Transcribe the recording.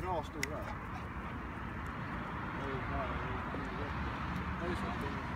bra stora. Det är så